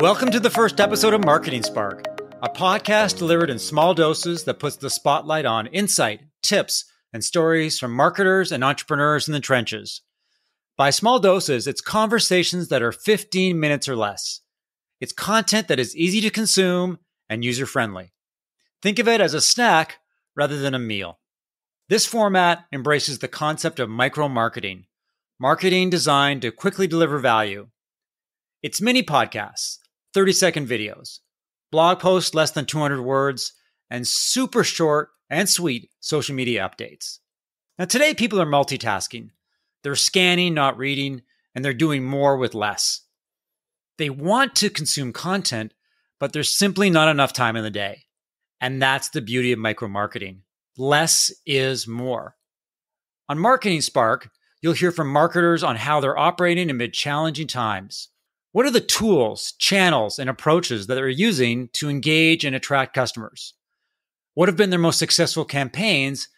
Welcome to the first episode of Marketing Spark, a podcast delivered in small doses that puts the spotlight on insight, tips, and stories from marketers and entrepreneurs in the trenches. By small doses, it's conversations that are 15 minutes or less. It's content that is easy to consume and user friendly. Think of it as a snack rather than a meal. This format embraces the concept of micro marketing, marketing designed to quickly deliver value. It's mini podcasts 30 second videos, blog posts less than 200 words, and super short and sweet social media updates. Now, today people are multitasking. They're scanning, not reading, and they're doing more with less. They want to consume content, but there's simply not enough time in the day. And that's the beauty of micro marketing. Less is more. On Marketing Spark, you'll hear from marketers on how they're operating amid challenging times. What are the tools, channels, and approaches that they're using to engage and attract customers? What have been their most successful campaigns?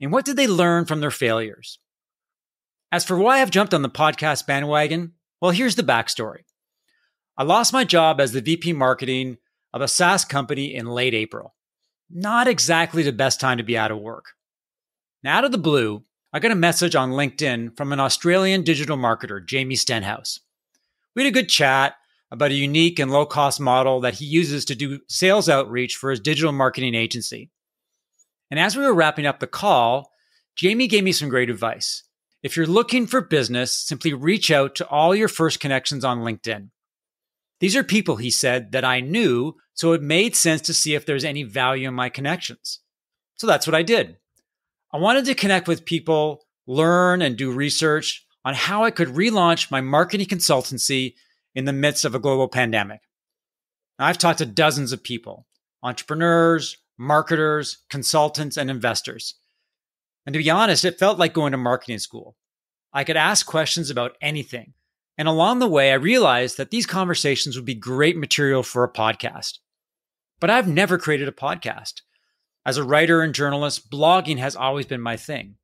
And what did they learn from their failures? As for why I've jumped on the podcast bandwagon, well, here's the backstory. I lost my job as the VP marketing of a SaaS company in late April. Not exactly the best time to be out of work. Now, out of the blue, I got a message on LinkedIn from an Australian digital marketer, Jamie Stenhouse. We had a good chat about a unique and low cost model that he uses to do sales outreach for his digital marketing agency. And as we were wrapping up the call, Jamie gave me some great advice. If you're looking for business, simply reach out to all your first connections on LinkedIn. These are people, he said, that I knew, so it made sense to see if there's any value in my connections. So that's what I did. I wanted to connect with people, learn and do research, on how I could relaunch my marketing consultancy in the midst of a global pandemic. Now, I've talked to dozens of people entrepreneurs, marketers, consultants, and investors. And to be honest, it felt like going to marketing school. I could ask questions about anything. And along the way, I realized that these conversations would be great material for a podcast. But I've never created a podcast. As a writer and journalist, blogging has always been my thing.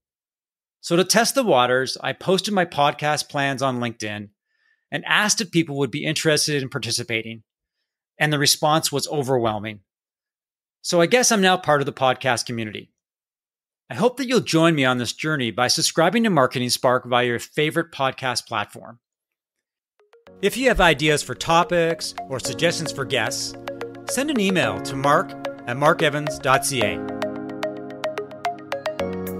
So, to test the waters, I posted my podcast plans on LinkedIn and asked if people would be interested in participating. And the response was overwhelming. So, I guess I'm now part of the podcast community. I hope that you'll join me on this journey by subscribing to Marketing Spark via your favorite podcast platform. If you have ideas for topics or suggestions for guests, send an email to mark at markevans.ca.